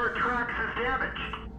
Your Trax is damaged.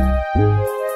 嗯。